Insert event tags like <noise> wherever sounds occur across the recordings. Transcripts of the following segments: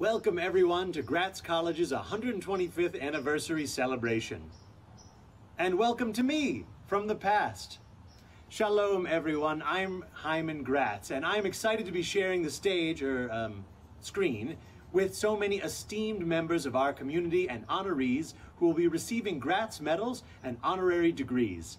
Welcome everyone to Gratz College's 125th anniversary celebration. And welcome to me from the past. Shalom everyone, I'm Hyman Gratz and I'm excited to be sharing the stage, or um, screen, with so many esteemed members of our community and honorees who will be receiving Gratz medals and honorary degrees.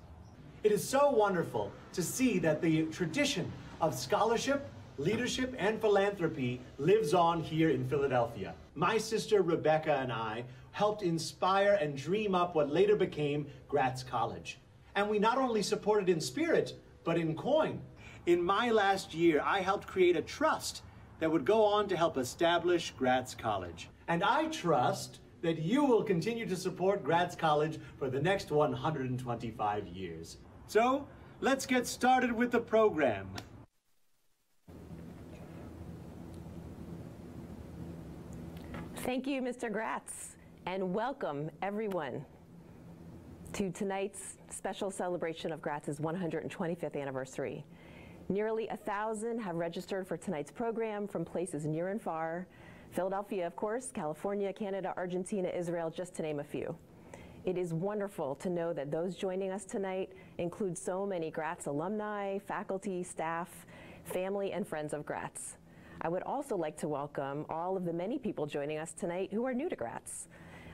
It is so wonderful to see that the tradition of scholarship, leadership, and philanthropy lives on here in Philadelphia. My sister Rebecca and I helped inspire and dream up what later became Gratz College. And we not only supported in spirit, but in coin. In my last year, I helped create a trust that would go on to help establish Gratz College. And I trust that you will continue to support Gratz College for the next 125 years. So, let's get started with the program. Thank you, Mr. Gratz, and welcome everyone to tonight's special celebration of Gratz's 125th anniversary. Nearly a thousand have registered for tonight's program from places near and far, Philadelphia, of course, California, Canada, Argentina, Israel, just to name a few. It is wonderful to know that those joining us tonight include so many Gratz alumni, faculty, staff, family, and friends of Gratz. I would also like to welcome all of the many people joining us tonight who are new to Gratz.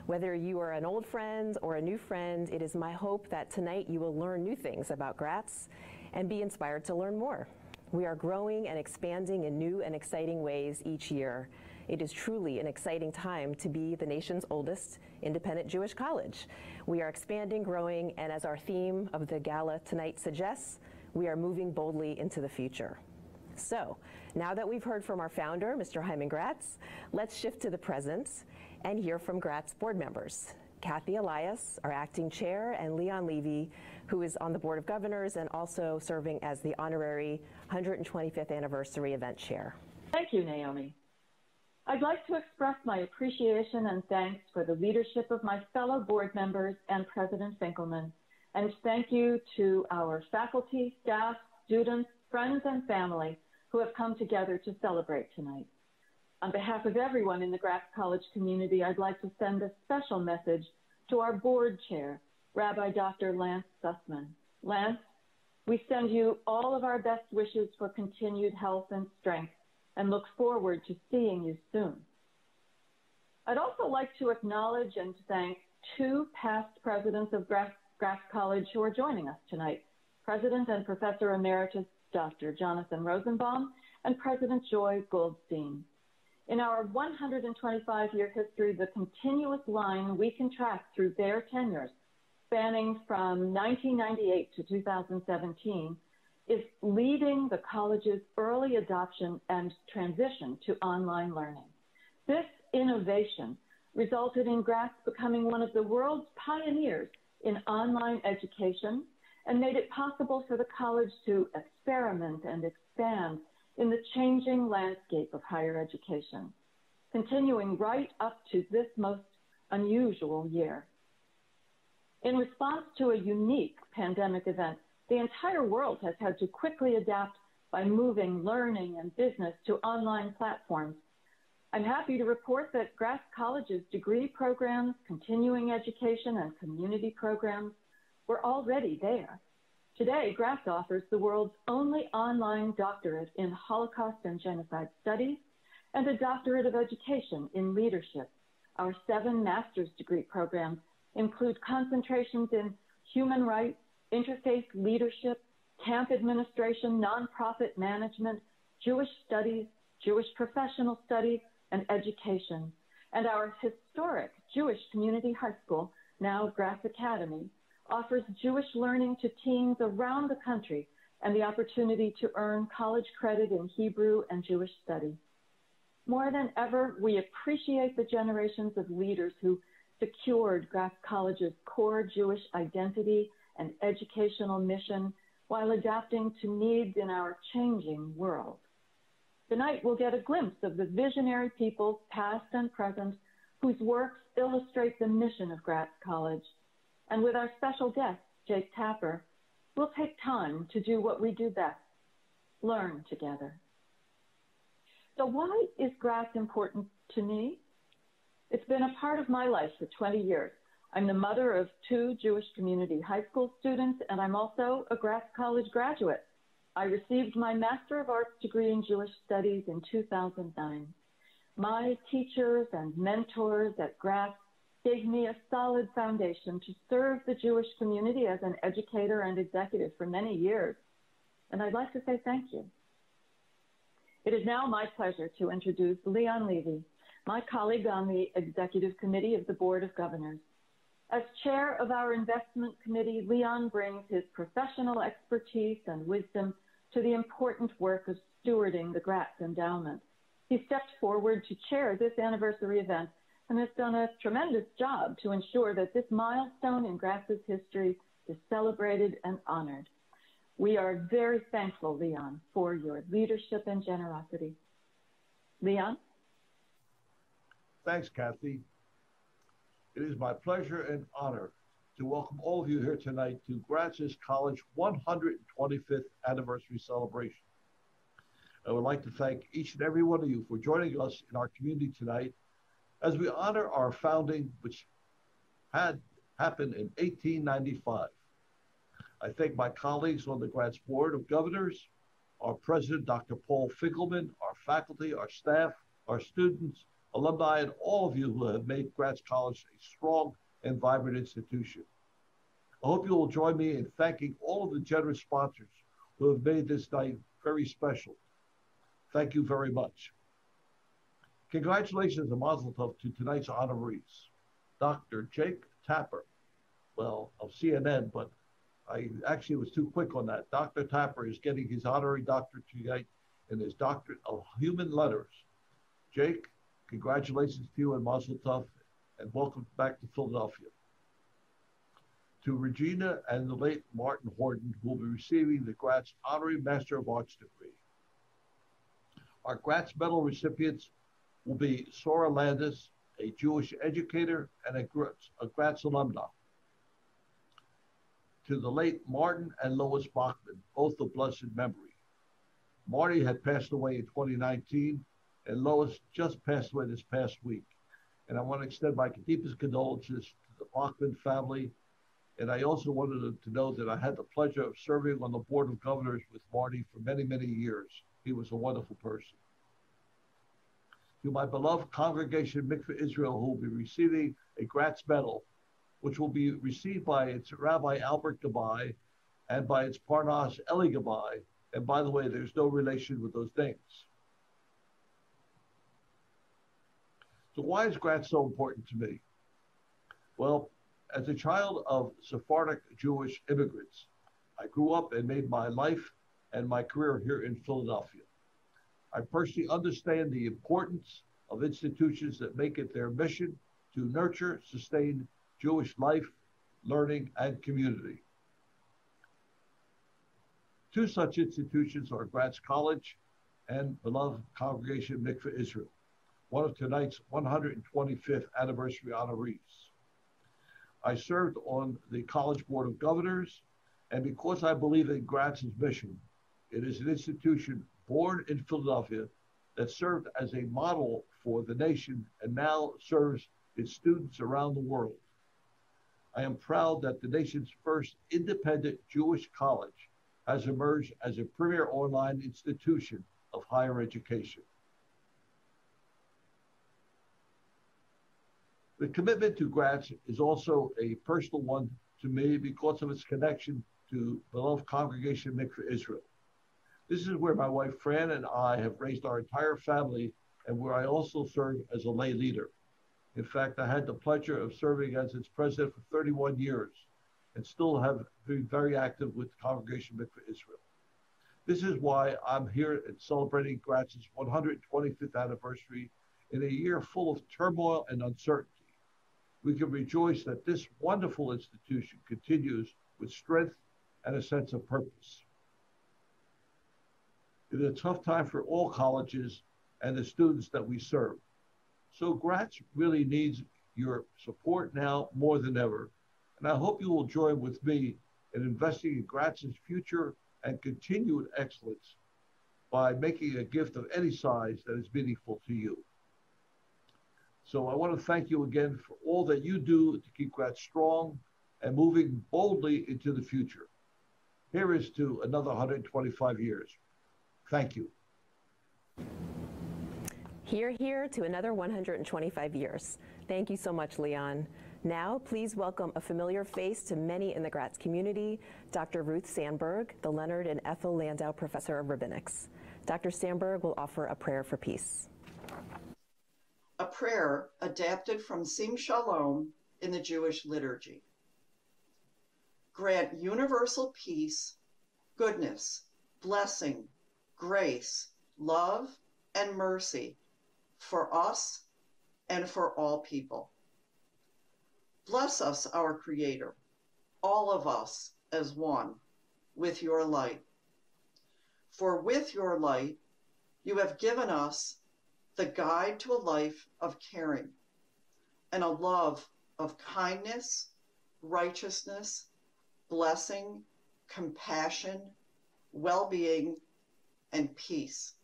Whether you are an old friend or a new friend, it is my hope that tonight you will learn new things about Gratz and be inspired to learn more. We are growing and expanding in new and exciting ways each year. It is truly an exciting time to be the nation's oldest independent Jewish college. We are expanding, growing, and as our theme of the gala tonight suggests, we are moving boldly into the future. So, now that we've heard from our founder, Mr. Hyman Gratz, let's shift to the present and hear from Gratz board members. Kathy Elias, our acting chair, and Leon Levy, who is on the Board of Governors and also serving as the honorary 125th anniversary event chair. Thank you, Naomi. I'd like to express my appreciation and thanks for the leadership of my fellow board members and President Finkelman. And thank you to our faculty, staff, students, friends, and family who have come together to celebrate tonight. On behalf of everyone in the Gratz College community, I'd like to send a special message to our board chair, Rabbi Dr. Lance Sussman. Lance, we send you all of our best wishes for continued health and strength and look forward to seeing you soon. I'd also like to acknowledge and thank two past presidents of Gratz College who are joining us tonight, President and Professor Emeritus Dr. Jonathan Rosenbaum and President Joy Goldstein. In our 125 year history, the continuous line we can track through their tenures, spanning from 1998 to 2017, is leading the college's early adoption and transition to online learning. This innovation resulted in Gratz becoming one of the world's pioneers in online education and made it possible for the college to experiment and expand in the changing landscape of higher education, continuing right up to this most unusual year. In response to a unique pandemic event, the entire world has had to quickly adapt by moving learning and business to online platforms. I'm happy to report that Gratz College's degree programs, continuing education, and community programs were already there. Today, Gratz offers the world's only online doctorate in Holocaust and Genocide Studies and a doctorate of education in leadership. Our seven master's degree programs include concentrations in human rights, interfaith leadership, camp administration, nonprofit management, Jewish studies, Jewish professional studies, and education. And our historic Jewish Community High School, now Gratz Academy, offers Jewish learning to teens around the country and the opportunity to earn college credit in Hebrew and Jewish studies. More than ever, we appreciate the generations of leaders who secured Gratz College's core Jewish identity and educational mission while adapting to needs in our changing world. Tonight, we'll get a glimpse of the visionary people, past and present, whose works illustrate the mission of Gratz College. And with our special guest, Jake Tapper, we'll take time to do what we do best learn together. So why is Gratz important to me? It's been a part of my life for 20 years. I'm the mother of two Jewish community high school students, and I'm also a Gratz College graduate. I received my Master of Arts degree in Jewish Studies in 2009. My teachers and mentors at Gratz gave me a solid foundation to serve the Jewish community as an educator and executive for many years. And I'd like to say thank you. It is now my pleasure to introduce Leon Levy, my colleague on the Executive Committee of the Board of Governors. As chair of our investment committee, Leon brings his professional expertise and wisdom to the important work of stewarding the Gratz Endowment. He stepped forward to chair this anniversary event and has done a tremendous job to ensure that this milestone in Gratz's history is celebrated and honored. We are very thankful, Leon, for your leadership and generosity. Leon? Thanks, Kathy. It is my pleasure and honor to welcome all of you here tonight to Gratz's College 125th anniversary celebration. I would like to thank each and every one of you for joining us in our community tonight as we honor our founding, which had happened in 1895. I thank my colleagues on the Gratz Board of Governors, our president, Dr. Paul Finkelman, our faculty, our staff, our students, alumni, and all of you who have made Gratz College a strong and vibrant institution. I hope you will join me in thanking all of the generous sponsors who have made this night very special. Thank you very much. Congratulations and mazel tov to tonight's honorees. Dr. Jake Tapper, well, of CNN, but I actually was too quick on that. Dr. Tapper is getting his honorary doctorate tonight in his doctorate of human letters. Jake, congratulations to you and Mazel Tov, and welcome back to Philadelphia. To Regina and the late Martin Horden, who will be receiving the Gratz Honorary Master of Arts degree. Our Gratz Medal recipients will be Sora Landes, a Jewish educator and a Gratz, a Gratz alumna to the late Martin and Lois Bachman, both of blessed memory. Marty had passed away in 2019, and Lois just passed away this past week. And I want to extend my deepest condolences to the Bachman family. And I also wanted to know that I had the pleasure of serving on the Board of Governors with Marty for many, many years. He was a wonderful person. To my beloved congregation, Mikveh Israel, who will be receiving a Gratz Medal which will be received by its Rabbi Albert Gabbai and by its Parnas Eli Gabbai. And by the way, there's no relation with those names. So why is Gratz so important to me? Well, as a child of Sephardic Jewish immigrants, I grew up and made my life and my career here in Philadelphia. I personally understand the importance of institutions that make it their mission to nurture, sustain, Jewish life, learning, and community. Two such institutions are Gratz College and beloved Congregation Mikveh Israel, one of tonight's 125th anniversary honorees. I served on the College Board of Governors, and because I believe in Gratz's mission, it is an institution born in Philadelphia that served as a model for the nation and now serves its students around the world. I am proud that the nation's first independent Jewish college has emerged as a premier online institution of higher education. The commitment to Gratz is also a personal one to me because of its connection to beloved congregation Mikveh Israel. This is where my wife Fran and I have raised our entire family and where I also serve as a lay leader. In fact, I had the pleasure of serving as its president for 31 years and still have been very active with the Congregation Mikveh Israel. This is why I'm here and celebrating Gratz's 125th anniversary in a year full of turmoil and uncertainty. We can rejoice that this wonderful institution continues with strength and a sense of purpose. It is a tough time for all colleges and the students that we serve. So Gratz really needs your support now more than ever. And I hope you will join with me in investing in Gratz's future and continued excellence. by making a gift of any size that is meaningful to you. So I want to thank you again for all that you do to keep Gratz strong and moving boldly into the future. Here is to another 125 years. Thank you. Here, here to another 125 years. Thank you so much, Leon. Now, please welcome a familiar face to many in the Gratz community, Dr. Ruth Sandberg, the Leonard and Ethel Landau Professor of Rabbinics. Dr. Sandberg will offer a prayer for peace. A prayer adapted from Sim Shalom in the Jewish liturgy. Grant universal peace, goodness, blessing, grace, love, and mercy for us and for all people. Bless us, our Creator, all of us as one, with your light. For with your light, you have given us the guide to a life of caring and a love of kindness, righteousness, blessing, compassion, well being, and peace.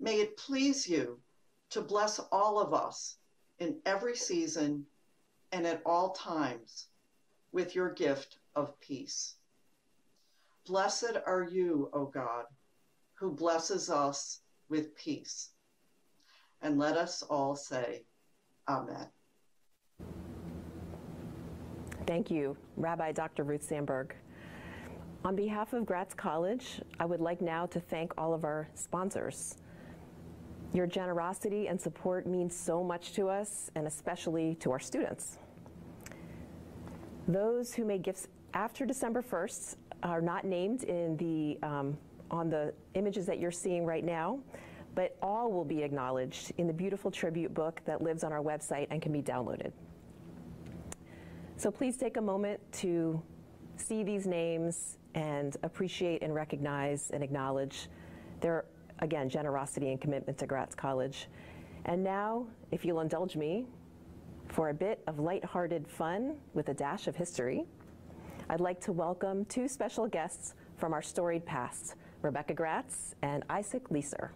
May it please you to bless all of us in every season and at all times with your gift of peace. Blessed are you, O God, who blesses us with peace. And let us all say, Amen. Thank you, Rabbi Dr. Ruth Sandberg. On behalf of Gratz College, I would like now to thank all of our sponsors. Your generosity and support means so much to us, and especially to our students. Those who made gifts after December 1st are not named in the, um, on the images that you're seeing right now, but all will be acknowledged in the beautiful tribute book that lives on our website and can be downloaded. So please take a moment to see these names and appreciate and recognize and acknowledge their, again, generosity and commitment to Gratz College. And now, if you'll indulge me, for a bit of lighthearted fun with a dash of history, I'd like to welcome two special guests from our storied past, Rebecca Gratz and Isaac Leeser.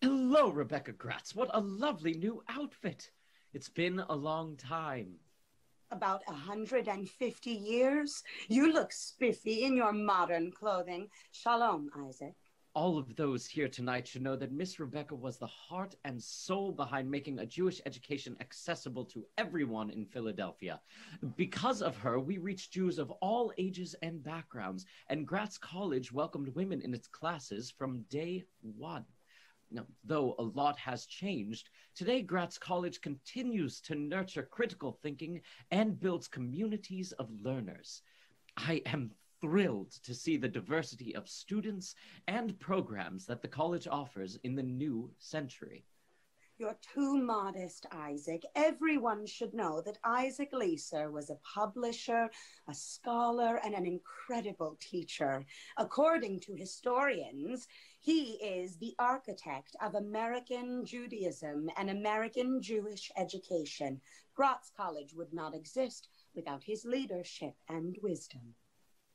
Hello, Rebecca Gratz. What a lovely new outfit. It's been a long time. About a 150 years? You look spiffy in your modern clothing. Shalom, Isaac all of those here tonight should know that Miss Rebecca was the heart and soul behind making a Jewish education accessible to everyone in Philadelphia. Because of her, we reached Jews of all ages and backgrounds, and Gratz College welcomed women in its classes from day one. Now, though a lot has changed, today Gratz College continues to nurture critical thinking and builds communities of learners. I am thrilled to see the diversity of students and programs that the college offers in the new century. You're too modest, Isaac. Everyone should know that Isaac Leeser was a publisher, a scholar, and an incredible teacher. According to historians, he is the architect of American Judaism and American Jewish education. Gratz College would not exist without his leadership and wisdom.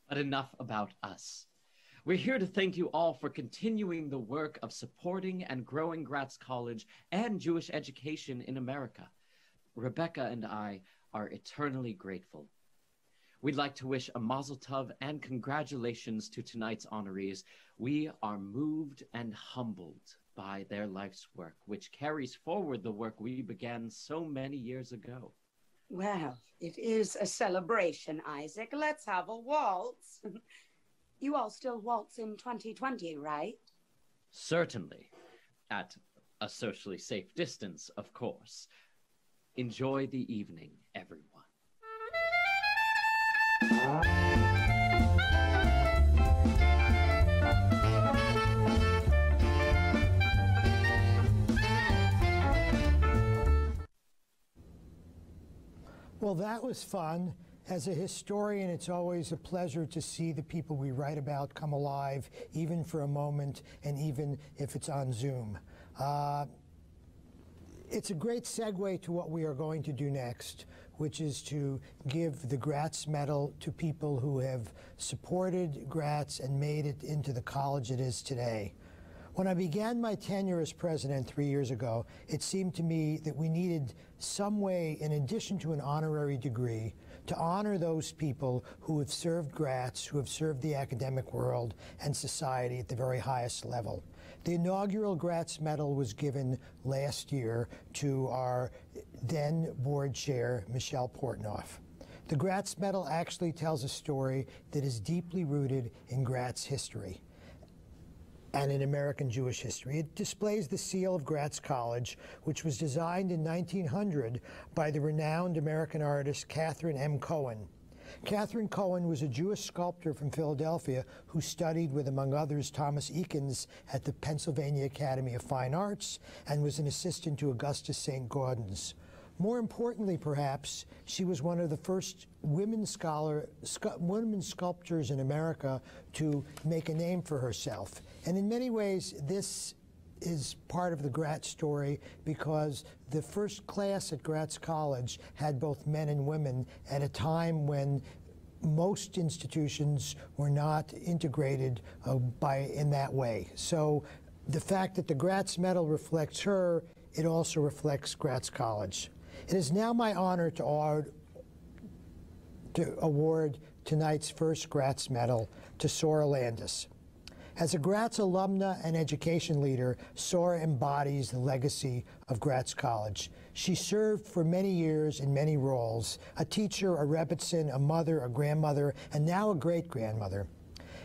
But enough about us. We're here to thank you all for continuing the work of supporting and growing Gratz College and Jewish education in America. Rebecca and I are eternally grateful. We'd like to wish a mazel tov and congratulations to tonight's honorees. We are moved and humbled by their life's work, which carries forward the work we began so many years ago. Well, it is a celebration, Isaac. Let's have a waltz. <laughs> you all still waltz in 2020, right? Certainly. At a socially safe distance, of course. Enjoy the evening, everyone. Well, that was fun. As a historian, it's always a pleasure to see the people we write about come alive, even for a moment, and even if it's on Zoom. Uh, it's a great segue to what we are going to do next, which is to give the Gratz Medal to people who have supported Gratz and made it into the college it is today. When I began my tenure as president three years ago, it seemed to me that we needed some way, in addition to an honorary degree, to honor those people who have served Gratz, who have served the academic world and society at the very highest level. The inaugural Gratz Medal was given last year to our then board chair, Michelle Portnoff. The Gratz Medal actually tells a story that is deeply rooted in Gratz history and in American Jewish history. It displays the seal of Gratz College, which was designed in 1900 by the renowned American artist Katharine M. Cohen. Katharine Cohen was a Jewish sculptor from Philadelphia who studied with, among others, Thomas Eakins at the Pennsylvania Academy of Fine Arts and was an assistant to Augustus St. Gaudens. More importantly, perhaps, she was one of the first women scholar, scu women sculptors in America to make a name for herself. And in many ways, this is part of the Gratz story because the first class at Gratz College had both men and women at a time when most institutions were not integrated uh, by in that way. So the fact that the Gratz Medal reflects her, it also reflects Gratz College. It is now my honor to award, to award tonight's first Gratz Medal to Sora Landes. As a Gratz alumna and education leader, Sora embodies the legacy of Gratz College. She served for many years in many roles, a teacher, a Rebbetzin, a mother, a grandmother, and now a great-grandmother.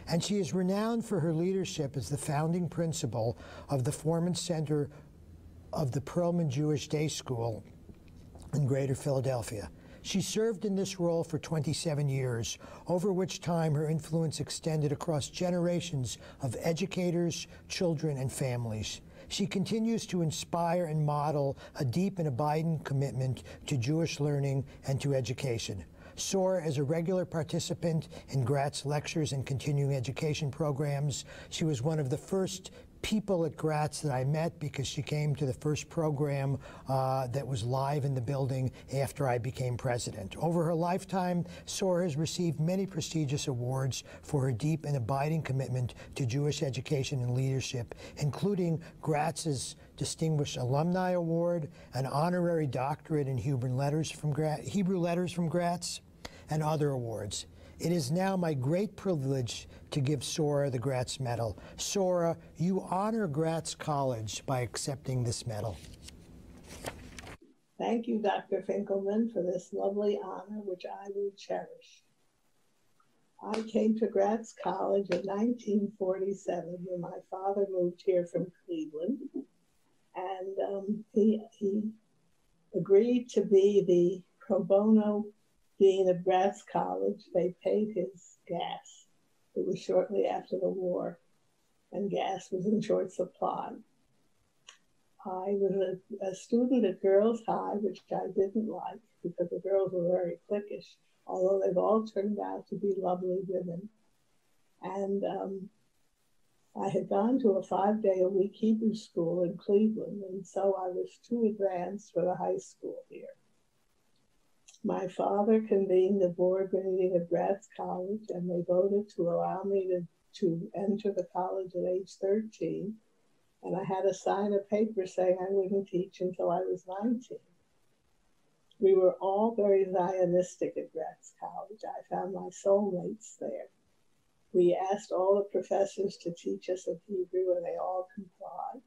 And she is renowned for her leadership as the founding principal of the Forman Center of the Perelman Jewish Day School in Greater Philadelphia. She served in this role for 27 years, over which time her influence extended across generations of educators, children, and families. She continues to inspire and model a deep and abiding commitment to Jewish learning and to education. Sora is a regular participant in Gratz lectures and continuing education programs. She was one of the first people at Gratz that I met because she came to the first program uh, that was live in the building after I became president. Over her lifetime, Sora has received many prestigious awards for her deep and abiding commitment to Jewish education and leadership, including Gratz's Distinguished Alumni Award, an honorary doctorate in Hebrew letters from, Hebrew letters from Gratz, and other awards. It is now my great privilege to give Sora the Gratz Medal. Sora, you honor Gratz College by accepting this medal. Thank you, Dr. Finkelman, for this lovely honor, which I will cherish. I came to Gratz College in 1947 when my father moved here from Cleveland. And um, he, he agreed to be the pro bono dean of Gratz College. They paid his gas. It was shortly after the war, and gas was in short supply. I was a, a, student at Girls High, which I didn't like because the girls were very cliquish, although they've all turned out to be lovely women. And um, I had gone to a five day a week Hebrew school in Cleveland, and so I was too advanced for the high school here. My father convened the board meeting of Gratz College, and they voted to allow me to, to enter the college at age 13. And I had to sign a paper saying I wouldn't teach until I was 19. We were all very Zionistic at Gratz College. I found my soulmates there. We asked all the professors to teach us in Hebrew, and they all complied.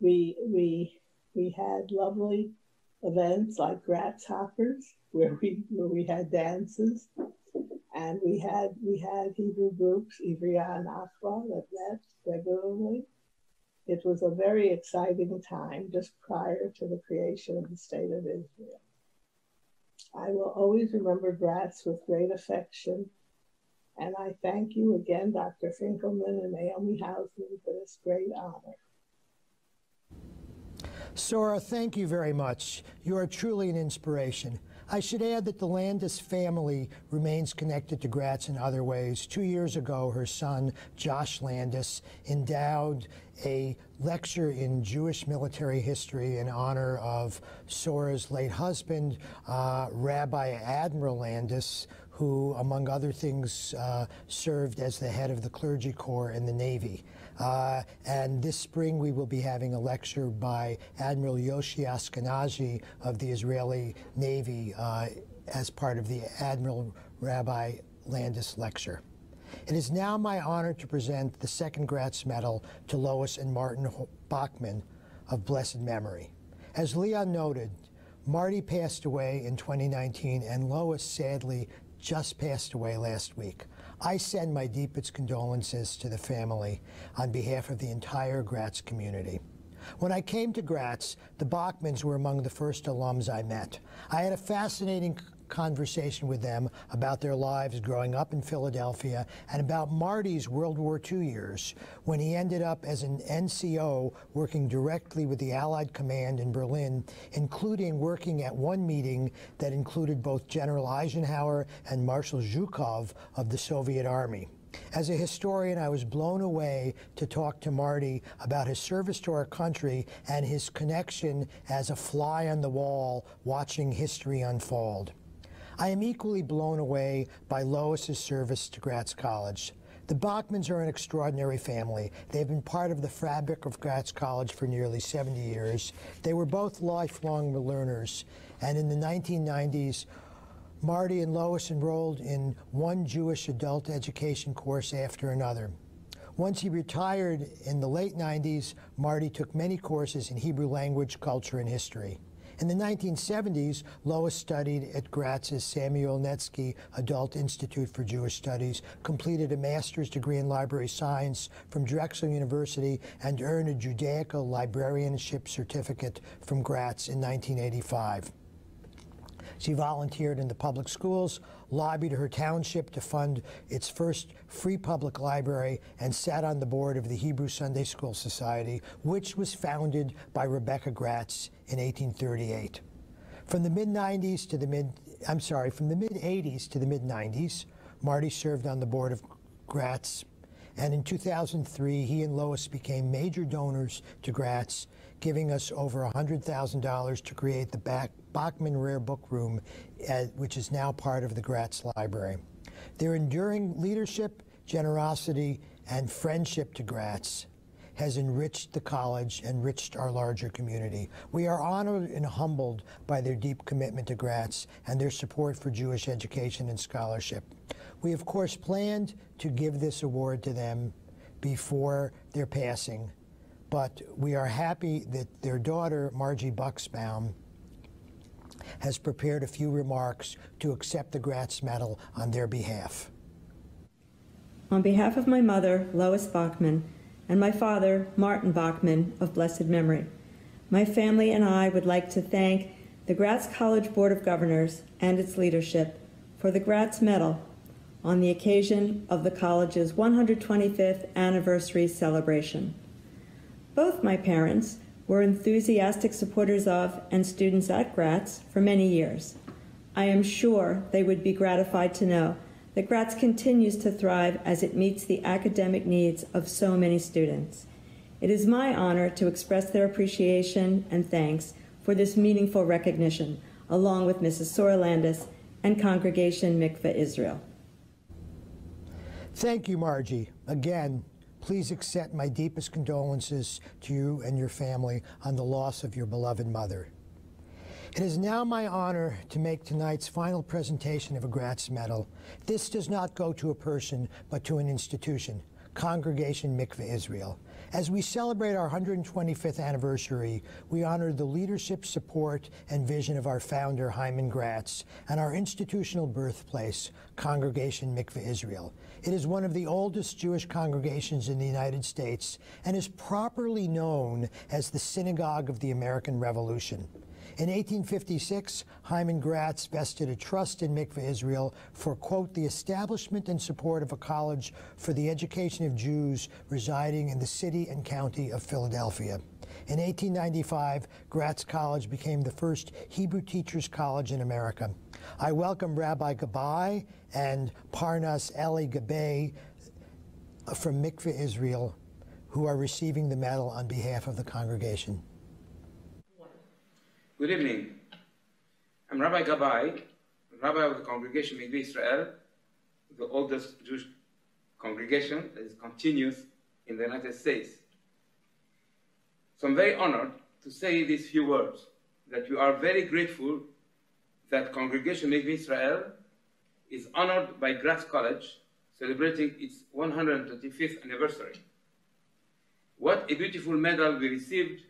We, we, we had lovely events like Hoppers, where we where we had dances, and we had we had Hebrew groups, Ivriya and Achwa, that met regularly. It was a very exciting time just prior to the creation of the State of Israel. I will always remember Gratz with great affection, and I thank you again, Dr. Finkelman and Naomi Hausman, for this great honor. Sora, thank you very much. You are truly an inspiration. I should add that the Landes family remains connected to Gratz in other ways. Two years ago, her son, Josh Landes, endowed a lecture in Jewish military history in honor of Sora's late husband, uh, Rabbi Admiral Landes, who, among other things, uh, served as the head of the clergy corps in the Navy. Uh, and this spring we will be having a lecture by Admiral Yoshi Ashkenazi of the Israeli Navy uh, as part of the Admiral Rabbi Landes lecture. It is now my honor to present the second Gratz Medal to Lois and Martin Bachman of blessed memory. As Leon noted, Marty passed away in 2019 and Lois sadly just passed away last week. I send my deepest condolences to the family on behalf of the entire Gratz community. When I came to Gratz, the Bachmans were among the first alums I met. I had a fascinating conversation with them about their lives growing up in Philadelphia and about Marty's World War II years when he ended up as an NCO working directly with the Allied command in Berlin, including working at one meeting that included both General Eisenhower and Marshal Zhukov of the Soviet Army. As a historian, I was blown away to talk to Marty about his service to our country and his connection as a fly on the wall watching history unfold. I am equally blown away by Lois's service to Gratz College. The Bachmans are an extraordinary family. They've been part of the fabric of Gratz College for nearly 70 years. They were both lifelong learners, and in the 1990s, Marty and Lois enrolled in one Jewish adult education course after another. Once he retired in the late 90s, Marty took many courses in Hebrew language, culture, and history. In the 1970s, Lois studied at Gratz's Samuel Netzky Adult Institute for Jewish Studies, completed a master's degree in library science from Drexel University, and earned a Judaica librarianship certificate from Gratz in 1985. She volunteered in the public schools, lobbied her township to fund its first free public library, and sat on the board of the Hebrew Sunday School Society, which was founded by Rebecca Gratz in 1838. From the mid 90s to the mid, I'm sorry, from the mid 80s to the mid 90s, Marty served on the board of Gratz, and in 2003, he and Lois became major donors to Gratz, giving us over $100,000 to create the Bachman Rare Book Room, which is now part of the Gratz Library. Their enduring leadership, generosity, and friendship to Gratz has enriched the college, enriched our larger community. We are honored and humbled by their deep commitment to Gratz and their support for Jewish education and scholarship. We, of course, planned to give this award to them before their passing, but we are happy that their daughter, Margie Bucksbaum, has prepared a few remarks to accept the Gratz Medal on their behalf. On behalf of my mother, Lois Bachman, and my father, Martin Bachman, of blessed memory, my family and I would like to thank the Gratz College Board of Governors and its leadership for the Gratz Medal on the occasion of the college's 125th anniversary celebration. Both my parents were enthusiastic supporters of and students at Gratz for many years. I am sure they would be gratified to know that Gratz continues to thrive as it meets the academic needs of so many students. It is my honor to express their appreciation and thanks for this meaningful recognition, along with Mrs. Sora Landes and Congregation Mikveh Israel. Thank you, Margie. Again, Please accept my deepest condolences to you and your family on the loss of your beloved mother. It is now my honor to make tonight's final presentation of a Gratz Medal. This does not go to a person, but to an institution, Congregation Mikveh Israel. As we celebrate our 125th anniversary, we honor the leadership, support, and vision of our founder, Hyman Gratz, and our institutional birthplace, Congregation Mikveh Israel. It is one of the oldest Jewish congregations in the United States and is properly known as the Synagogue of the American Revolution. In 1856, Hyman Gratz vested a trust in Mikveh Israel for, quote, the establishment and support of a college for the education of Jews residing in the city and county of Philadelphia. In 1895, Gratz College became the first Hebrew teachers college in America. I welcome Rabbi Gabbai and Parnas Eli Gabbai from Mikveh Israel, who are receiving the medal on behalf of the congregation. Good evening. I'm Rabbi Gabbai, Rabbi of the congregation Mikveh Israel, the oldest Jewish congregation that is continuous in the United States. So I'm very honored to say these few words, that we are very grateful that Congregation Mikveh Israel is honored by Gratz College, celebrating its 125th anniversary. What a beautiful medal we received.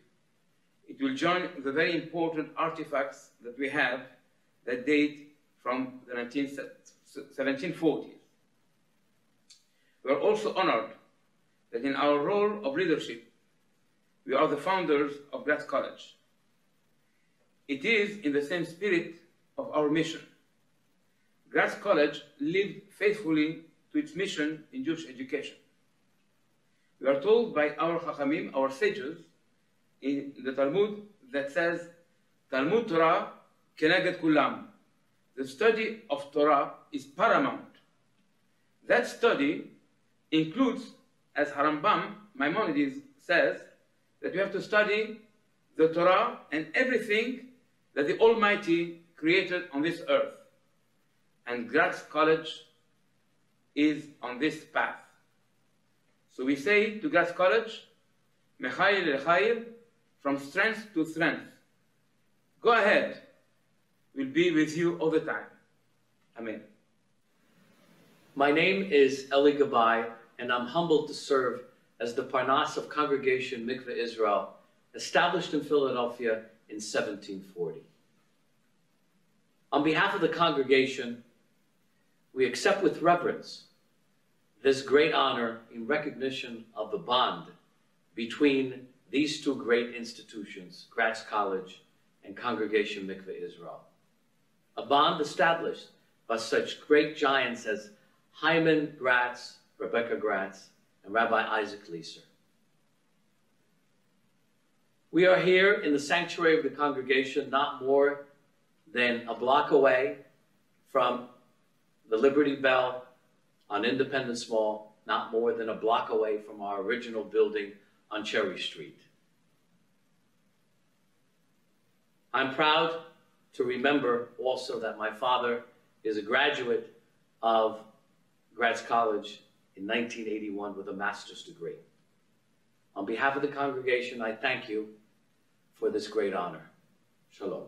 It will join the very important artifacts that we have that date from the 1740s. We are also honored that in our role of leadership, we are the founders of Gratz College. It is in the same spirit of our mission. Gratz College lived faithfully to its mission in Jewish education. We are told by our Chachamim, our sages, in the Talmud that says, Talmud Torah keneged kulam. The study of Torah is paramount. That study includes, as Harambam Maimonides says, that we have to study the Torah and everything that the Almighty created on this earth. And Gratz College is on this path. So we say to Gratz College, Mechayil Lechayil, from strength to strength. Go ahead. We'll be with you all the time. Amen. My name is Eli Gabbai, and I'm humbled to serve as the Parnas of Congregation Mikveh Israel, established in Philadelphia in 1740. On behalf of the congregation, we accept with reverence this great honor in recognition of the bond between these two great institutions, Gratz College and Congregation Mikveh Israel. A bond established by such great giants as Hyman Gratz, Rebecca Gratz, and Rabbi Isaac Leeser. We are here in the sanctuary of the congregation, not more than a block away from the Liberty Bell on Independence Mall, not more than a block away from our original building on Cherry Street. I'm proud to remember also that my father is a graduate of Gratz College in 1981 with a master's degree. On behalf of the congregation, I thank you for this great honor. Shalom.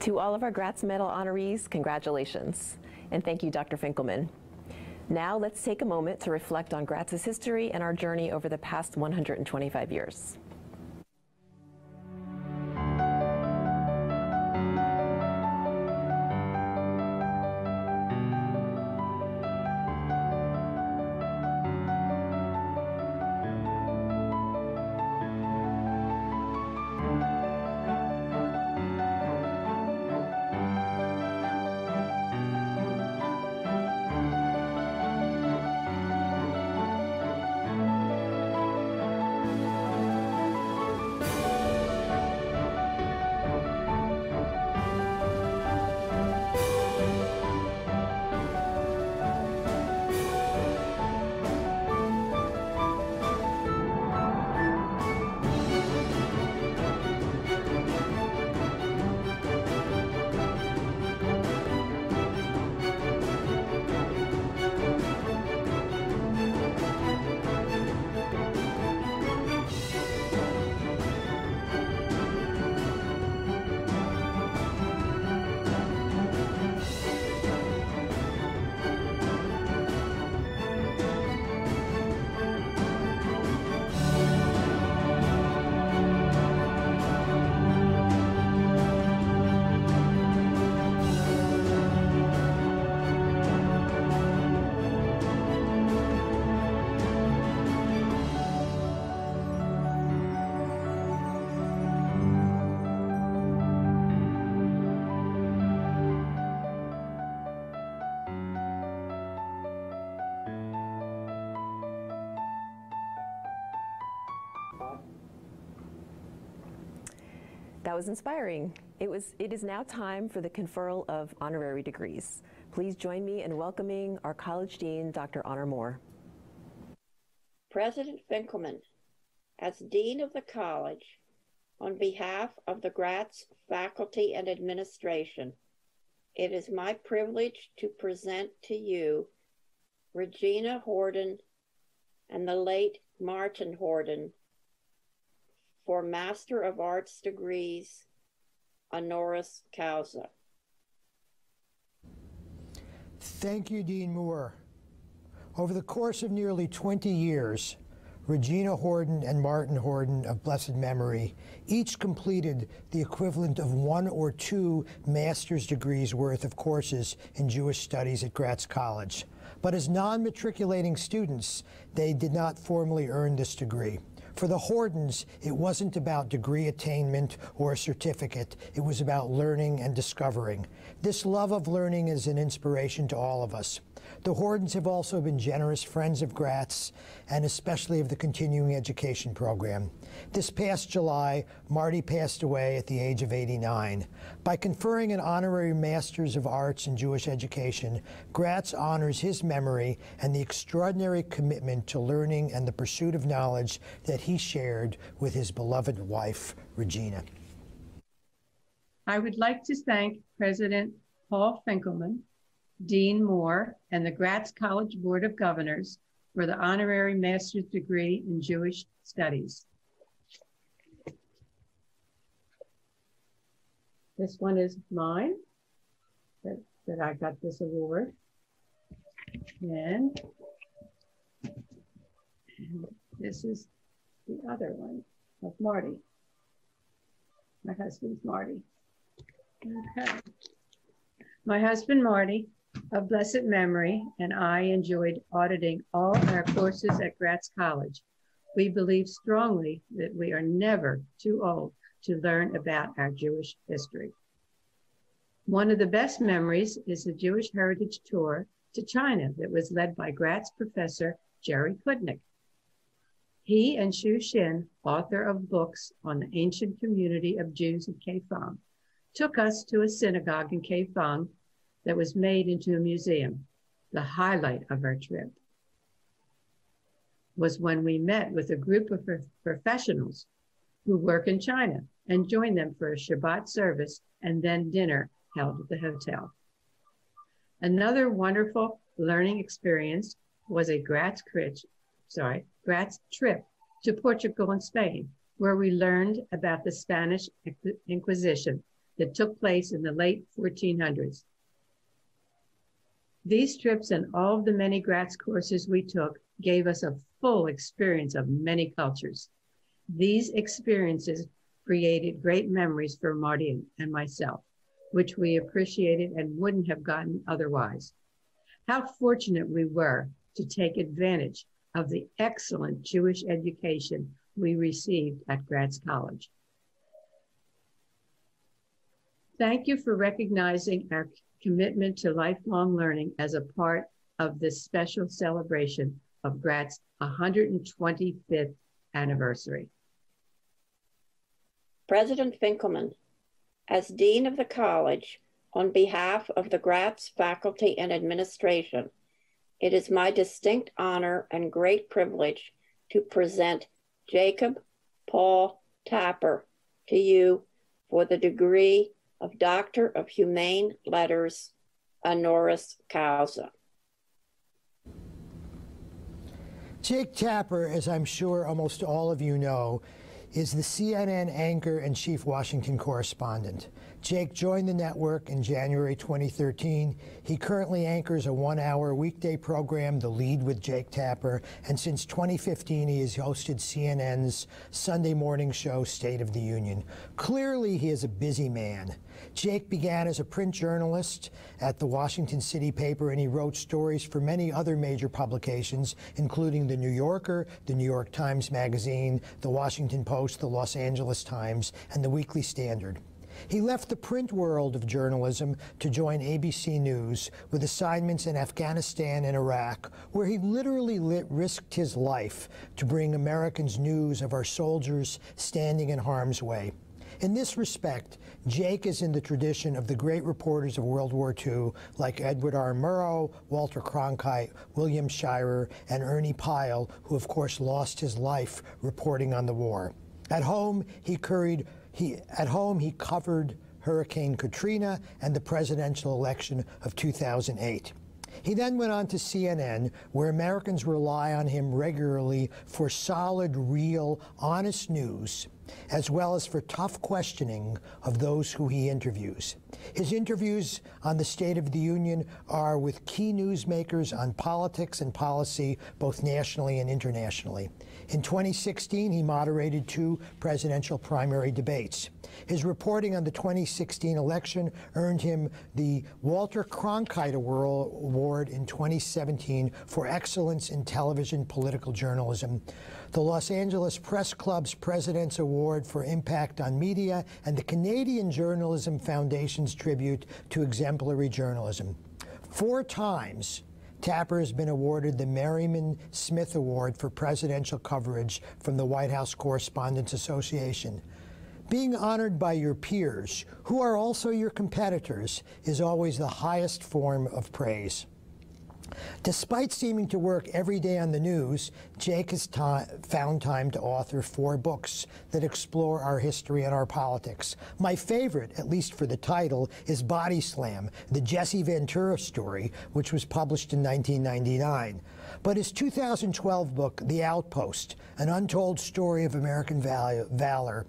To all of our Gratz Medal honorees, congratulations. And thank you, Dr. Finkelman. Now let's take a moment to reflect on Gratz's history and our journey over the past 125 years. That was inspiring. It, was, it is now time for the conferral of honorary degrees. Please join me in welcoming our College Dean, Dr. Honor Moore. President Finkelman, as Dean of the College, on behalf of the Gratz faculty and administration, it is my privilege to present to you Regina Horden and the late Martin Horden for Master of Arts degrees honoris causa. Thank you, Dean Moore. Over the course of nearly 20 years, Regina Horden and Martin Horden of blessed memory each completed the equivalent of one or two master's degrees worth of courses in Jewish studies at Gratz College. But as non-matriculating students, they did not formally earn this degree. For the Hordens, it wasn't about degree attainment or a certificate. It was about learning and discovering. This love of learning is an inspiration to all of us. The Hordens have also been generous friends of Gratz and especially of the continuing education program. This past July, Marty passed away at the age of 89. By conferring an honorary Master's of Arts in Jewish Education, Gratz honors his memory and the extraordinary commitment to learning and the pursuit of knowledge that he shared with his beloved wife, Regina. I would like to thank President Paul Finkelman Dean Moore, and the Gratz College Board of Governors for the honorary master's degree in Jewish studies. This one is mine, that, that I got this award. And, this is the other one of Marty. My husband's Marty. Okay. My husband, Marty, of blessed memory, and I enjoyed auditing all our courses at Gratz College. We believe strongly that we are never too old to learn about our Jewish history. One of the best memories is the Jewish Heritage Tour to China that was led by Gratz professor Jerry Kutnick. He and Xu Xin, author of books on the ancient community of Jews of Kaifeng, took us to a synagogue in Kaifeng that was made into a museum. The highlight of our trip was when we met with a group of professionals who work in China and join them for a Shabbat service and then dinner held at the hotel. Another wonderful learning experience was a Gratz trip to Portugal and Spain, where we learned about the Spanish Inquisition that took place in the late 1400s these trips and all of the many Gratz courses we took gave us a full experience of many cultures. These experiences created great memories for Marty and myself, which we appreciated and wouldn't have gotten otherwise. How fortunate we were to take advantage of the excellent Jewish education we received at Gratz College. Thank you for recognizing our commitment to lifelong learning as a part of this special celebration of Gratz 125th anniversary. President Finkelman, as Dean of the College, on behalf of the Gratz faculty and administration, it is my distinct honor and great privilege to present Jacob Paul Tapper to you for the degree of Doctor of Humane Letters, honoris causa. Jake Tapper, as I'm sure almost all of you know, is the CNN anchor and chief Washington correspondent. Jake joined the network in January 2013. He currently anchors a one-hour weekday program, The Lead with Jake Tapper, and since 2015 he has hosted CNN's Sunday morning show, State of the Union. Clearly he is a busy man. Jake began as a print journalist at the Washington City paper, and he wrote stories for many other major publications, including The New Yorker, The New York Times Magazine, The Washington Post, The Los Angeles Times, and The Weekly Standard. He left the print world of journalism to join ABC News with assignments in Afghanistan and Iraq, where he literally lit, risked his life to bring Americans news of our soldiers standing in harm's way. In this respect, Jake is in the tradition of the great reporters of World War II like Edward R. Murrow, Walter Cronkite, William Shirer, and Ernie Pyle, who of course lost his life reporting on the war. At home, he curried, he, at home, he covered Hurricane Katrina and the presidential election of 2008. He then went on to CNN, where Americans rely on him regularly for solid, real, honest news, as well as for tough questioning of those who he interviews. His interviews on the State of the Union are with key newsmakers on politics and policy, both nationally and internationally. In 2016, he moderated two presidential primary debates. His reporting on the 2016 election earned him the Walter Cronkite Award in 2017 for excellence in television political journalism, the Los Angeles Press Club's President's Award for Impact on Media, and the Canadian Journalism Foundation's tribute to exemplary journalism. Four times, Tapper has been awarded the Merriman Smith Award for presidential coverage from the White House Correspondents Association. Being honored by your peers, who are also your competitors, is always the highest form of praise. Despite seeming to work every day on the news, Jake has found time to author four books that explore our history and our politics. My favorite, at least for the title, is Body Slam, the Jesse Ventura story, which was published in 1999. But his 2012 book, The Outpost, An Untold Story of American Valor,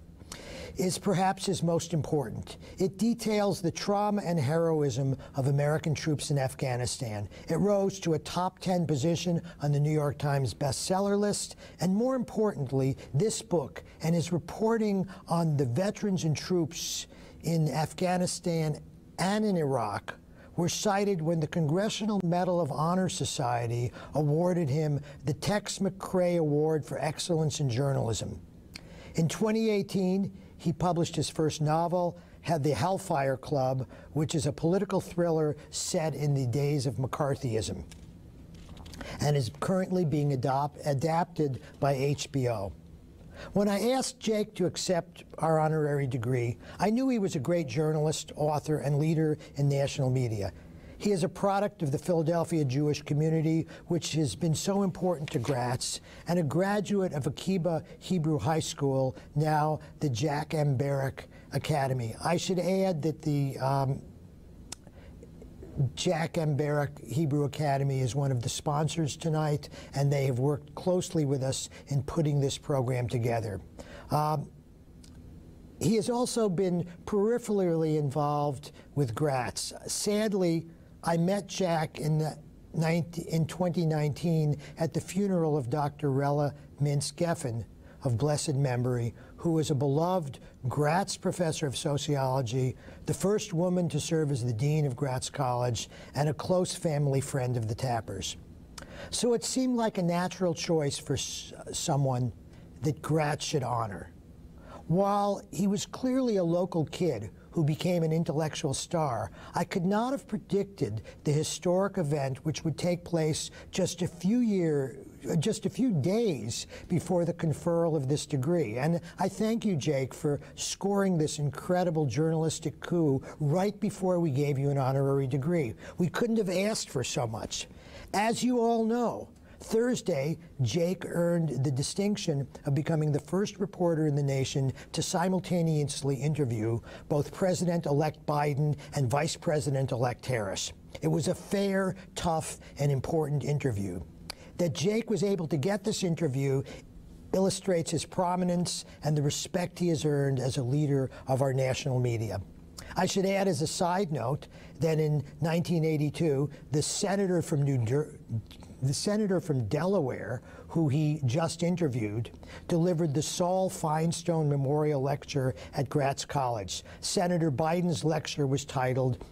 is perhaps his most important. It details the trauma and heroism of American troops in Afghanistan. It rose to a top 10 position on the New York Times bestseller list. And more importantly, this book and his reporting on the veterans and troops in Afghanistan and in Iraq were cited when the Congressional Medal of Honor Society awarded him the Tex McCrary Award for Excellence in Journalism. In 2018, he published his first novel, had the Hellfire Club, which is a political thriller set in the days of McCarthyism and is currently being adapted by HBO. When I asked Jake to accept our honorary degree, I knew he was a great journalist, author, and leader in national media. He is a product of the Philadelphia Jewish community, which has been so important to Gratz, and a graduate of Akiba Hebrew High School, now the Jack M. Barrack Academy. I should add that the um, Jack M. Barrack Hebrew Academy is one of the sponsors tonight, and they have worked closely with us in putting this program together. Um, he has also been peripherally involved with Gratz. Sadly, I met Jack in, the 19, in 2019 at the funeral of Dr. Rela Mintz Geffen of blessed memory, who was a beloved Gratz professor of sociology, the first woman to serve as the dean of Gratz College, and a close family friend of the Tappers. So it seemed like a natural choice for someone that Gratz should honor. While he was clearly a local kid who became an intellectual star, I could not have predicted the historic event which would take place just a few years just a few days before the conferral of this degree. And I thank you, Jake, for scoring this incredible journalistic coup right before we gave you an honorary degree. We couldn't have asked for so much. As you all know, Thursday, Jake earned the distinction of becoming the first reporter in the nation to simultaneously interview both President elect Biden and Vice President elect Harris. It was a fair, tough, and important interview. That Jake was able to get this interview illustrates his prominence and the respect he has earned as a leader of our national media. I should add as a side note that in 1982, the senator from New, the senator from Delaware, who he just interviewed, delivered the Saul Feinstein Memorial Lecture at Gratz College. Senator Biden's lecture was titled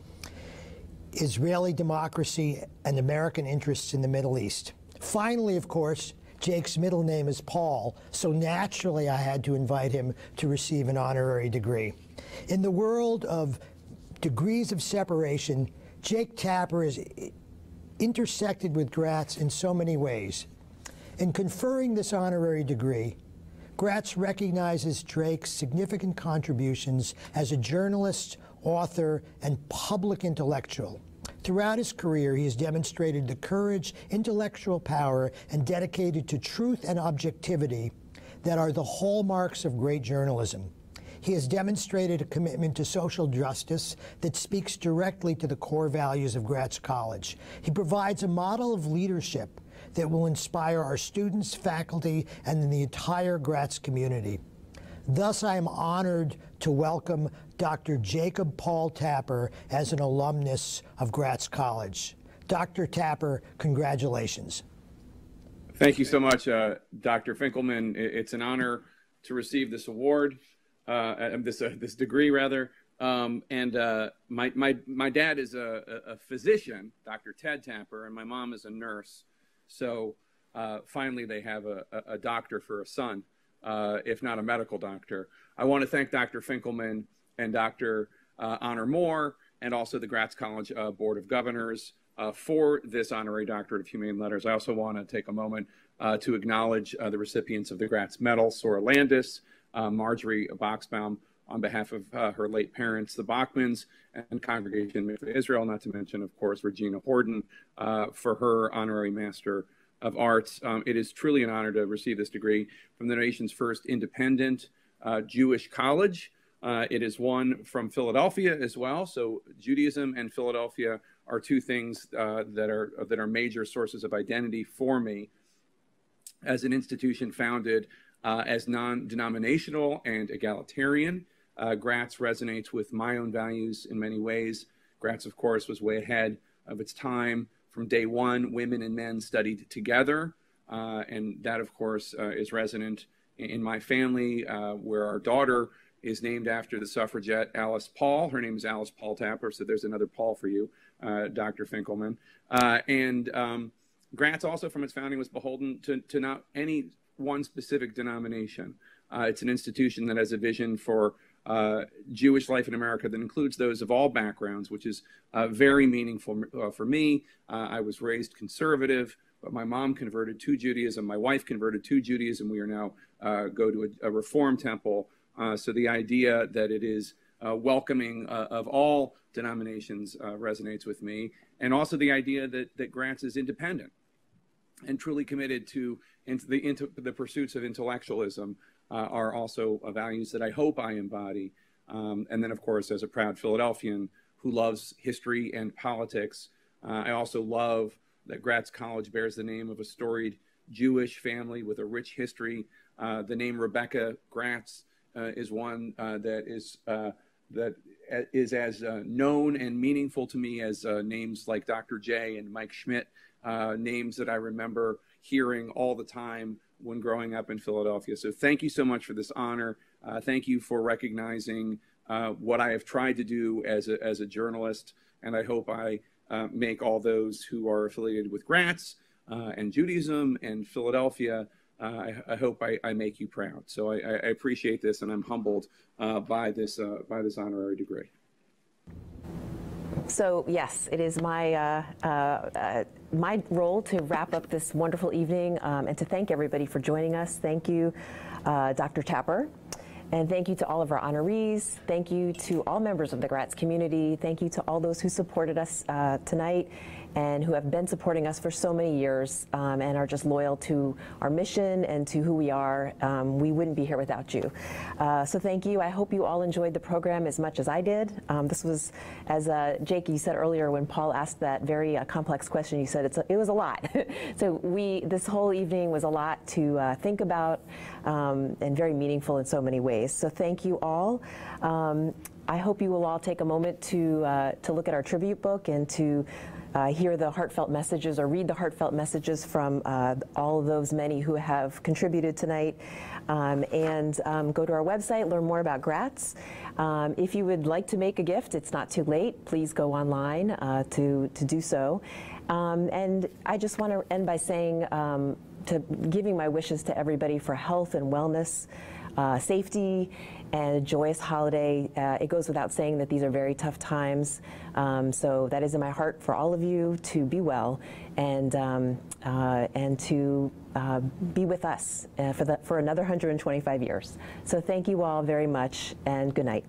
Israeli Democracy and American Interests in the Middle East. Finally, of course, Jake's middle name is Paul, so naturally I had to invite him to receive an honorary degree. In the world of degrees of separation, Jake Tapper is intersected with Gratz in so many ways. In conferring this honorary degree, Gratz recognizes Drake's significant contributions as a journalist, author, and public intellectual. Throughout his career, he has demonstrated the courage, intellectual power, and dedicated to truth and objectivity that are the hallmarks of great journalism. He has demonstrated a commitment to social justice that speaks directly to the core values of Gratz College. He provides a model of leadership that will inspire our students, faculty, and the entire Gratz community. Thus, I am honored to welcome Dr. Jacob Paul Tapper as an alumnus of Gratz College. Dr. Tapper, congratulations. Thank you so much, uh, Dr. Finkelman. It's an honor to receive this award uh, this uh, this degree rather. Um, and uh, my my my dad is a, a, physician, Dr. Ted Tapper, and my mom is a nurse. So uh, finally, they have a, a, doctor for a son, uh, if not a medical doctor. I want to thank Dr. Finkelman and Dr. Uh, Honor Moore, and also the Gratz College Board of Governors for this honorary doctorate of humane letters. I also want to take a moment to acknowledge the recipients of the Gratz Medal, Sora Landes uh, Marjorie Boxbaum on behalf of uh, her late parents, the Bachmans, and Congregation Mikveh Israel, not to mention, of course, Regina Horden uh, for her honorary Master of Arts. Um, it is truly an honor to receive this degree from the nation's first independent uh, Jewish college. Uh, it is one from Philadelphia as well. So Judaism and Philadelphia are two things uh, that are that are major sources of identity for me as an institution founded uh, as non denominational and egalitarian. Uh, Gratz resonates with my own values in many ways. Gratz, of course, was way ahead of its time. From day one, women and men studied together. Uh, and that, of course, uh, is resonant in, my family, uh, where our daughter is named after the suffragette Alice Paul. Her name is Alice Paul Tapper, so there's another Paul for you, uh, Dr. Finkelman. and um, Gratz also, from its founding, was beholden to, to not any one specific denomination. Uh, it's an institution that has a vision for uh, Jewish life in America that includes those of all backgrounds, which is uh, very meaningful uh, for me. Uh, I was raised conservative, but my mom converted to Judaism. My wife converted to Judaism. We are now uh, go to a, a Reform temple. so the idea that it is welcoming of all denominations resonates with me, and also the idea that that Gratz is independent and truly committed to into the into the pursuits of intellectualism uh, are also values that I hope I embody. Um, and then, of course, as a proud Philadelphian who loves history and politics, uh, I also love that Gratz College bears the name of a storied Jewish family with a rich history. Uh, the name Rebecca Gratz uh, is one uh, that is uh, that is as known and meaningful to me as names like Dr. J and Mike Schmidt, names that I remember hearing all the time when growing up in Philadelphia. So thank you so much for this honor. Uh, thank you for recognizing uh, what I have tried to do as a, as a journalist. And I hope I uh, make all those who are affiliated with Gratz uh, and Judaism and Philadelphia. Uh, I, I, hope I, I, make you proud. So I, I, appreciate this, and I'm humbled uh, by this by this honorary degree. So yes, it is my uh, uh, uh, my role to wrap up this wonderful evening um, and to thank everybody for joining us. Thank you, uh, Dr. Tapper. And thank you to all of our honorees. Thank you to all members of the Gratz community. Thank you to all those who supported us uh, tonight and who have been supporting us for so many years um, and are just loyal to our mission and to who we are. Um, we wouldn't be here without you. Uh, so thank you. I hope you all enjoyed the program as much as I did. Um, this was, as uh, Jake, you said earlier when Paul asked that very uh, complex question, you said a, it was a lot. <laughs> so we, this whole evening was a lot to uh, think about um, and very meaningful in so many ways. So thank you all. Um, I hope you will all take a moment to, uh, to look at our tribute book and to uh, hear the heartfelt messages or read the heartfelt messages from uh, all those many who have contributed tonight. Um, and um, go to our website, learn more about Gratz. Um, if you would like to make a gift, it's not too late. Please go online uh, to, to do so. Um, and I just want to end by saying, um, to giving my wishes to everybody for health and wellness. uh, safety and a joyous holiday. Uh, it goes without saying that these are very tough times. Um, so that is in my heart for all of you to be well and, um, uh, and to uh, be with us uh, for, the, for another 125 years. So thank you all very much and good night.